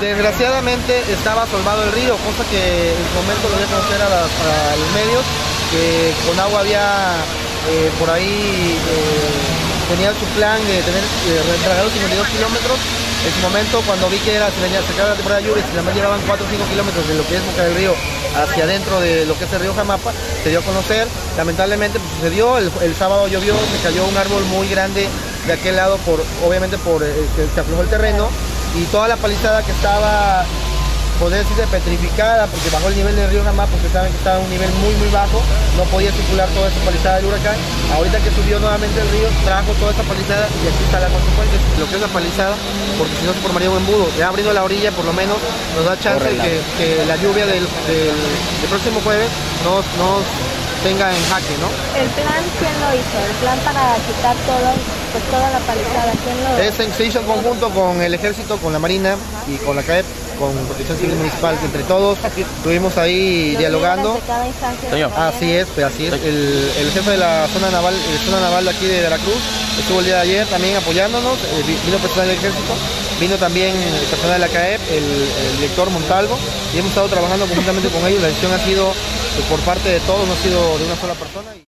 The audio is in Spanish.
Desgraciadamente estaba solvado el río, cosa que en su momento lo dio a conocer a, los medios, que con agua había eh, por ahí, eh, tenía su plan de tener eh, retragados 52 kilómetros. En su momento, cuando vi que era, se venía a sacar la temporada de lluvias y nada más llevaban 4 o 5 kilómetros de lo que es Boca del Río hacia adentro de lo que es el río Jamapa, se dio a conocer. Lamentablemente pues, sucedió, el, sábado llovió, se cayó un árbol muy grande de aquel lado, por obviamente por eh, que se aflojó el terreno y toda la palizada que estaba poder decirse petrificada porque bajó el nivel del río Jamapa, porque saben que estaba a un nivel muy muy bajo, no podía circular toda esa palizada del huracán. Ahorita que subió nuevamente el río, trajo toda esa palizada y aquí está la consecuencia, lo que es la palizada, porque si no se formaría un embudo. Ya abriendo la orilla por lo menos nos da chance de que, que la lluvia del, del- del próximo jueves nos, nos tenga en jaque, ¿no? ¿El plan quién lo hizo? ¿El plan para quitar todo, pues toda la palizada? ¿Quién lo Es se hizo en conjunto con el ejército, con la marina y con la CAEP, con Protección Civil Municipal, entre todos estuvimos ahí Los dialogando. cada Señor. Así es, pues así es. El, el jefe de la zona naval, de zona naval de aquí de Veracruz estuvo el día de ayer también apoyándonos. eh, vi- vino personal del ejército, vino también el personal de la CAEP, el, el director Montalvo, y hemos estado trabajando conjuntamente con ellos. La decisión ha sido por parte de todos, no ha sido de una sola persona.